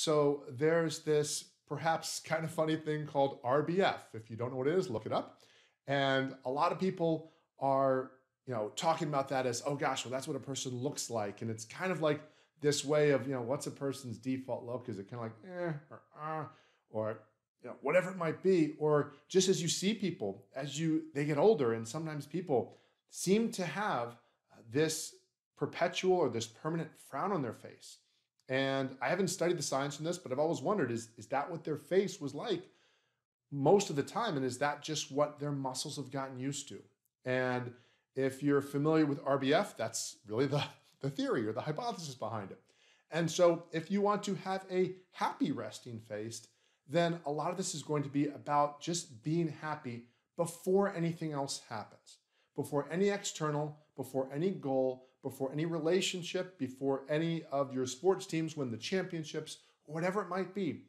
So there's this perhaps kind of funny thing called RBF. If you don't know what it is, look it up. And a lot of people are, you know, talking about that as, oh gosh, well, that's what a person looks like. And it's kind of like this way of, you know, what's a person's default look? Is it kind of like, eh, or, uh, or you know, whatever it might be, or just as you see people as you they get older, and sometimes people seem to have this perpetual or this permanent frown on their face. And I haven't studied the science on this, but I've always wondered is, is that what their face was like most of the time? And is that just what their muscles have gotten used to? And if you're familiar with RBF, that's really the, the theory or the hypothesis behind it. And so if you want to have a happy resting face, then a lot of this is going to be about just being happy before anything else happens, before any external, before any goal, before any relationship, before any of your sports teams win the championships, whatever it might be.